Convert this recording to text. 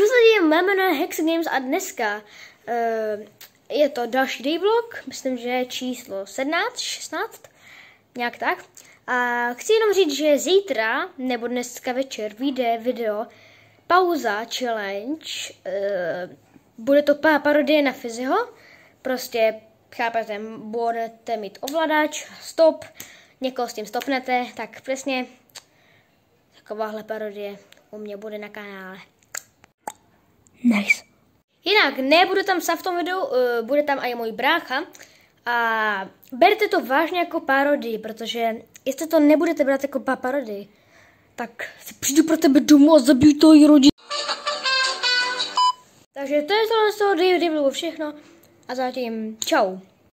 Čus lidi, mé jméno je Hex Games a dneska uh, je to další dayblock, myslím, že je číslo 17, 16, nějak tak. A chci jenom říct, že zítra nebo dneska večer vyjde video pauza challenge. Uh, bude to parodie na Fiziho, prostě chápete, budete mít ovladač, stop, někoho s tím stopnete, tak přesně takováhle parodie u mě bude na kanále. Nice. Jinak, nebudu tam sa v tom videu, uh, bude tam i můj brácha. A berte to vážně jako parodii, protože jestli to nebudete brát jako parodii, tak si přijdu pro tebe domů a zabiju tvoji rodinu. Takže to je to z toho David všechno. A zatím čau.